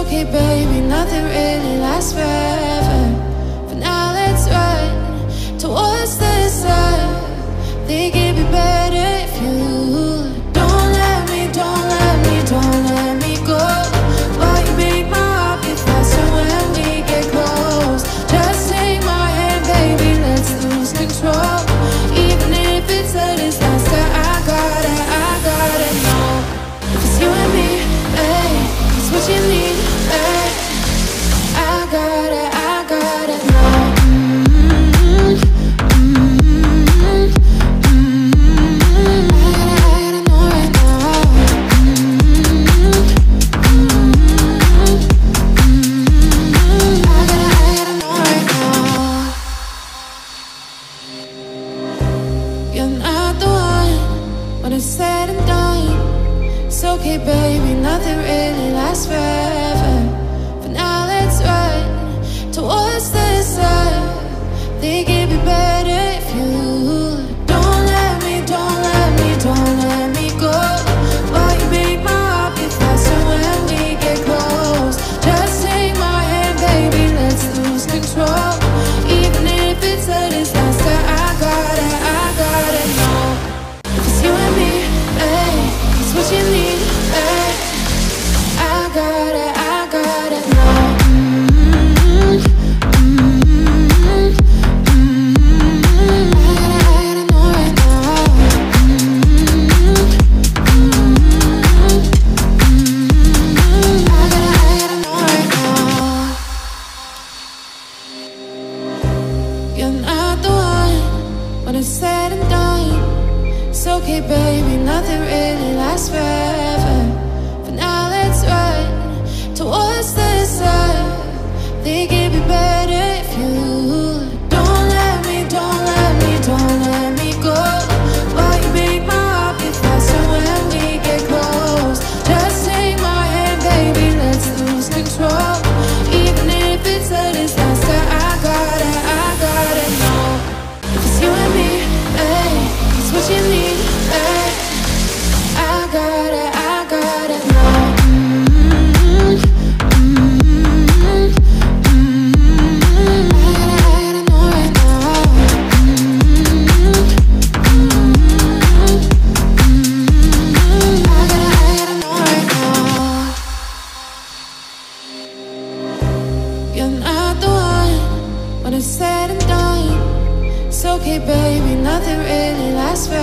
okay, baby, nothing really lasts forever. okay, baby, nothing really lasts forever. Hey baby, nothing really lasts forever. But now let's run towards the sun They give you better it's said and done. It's okay, baby, nothing really lasts forever.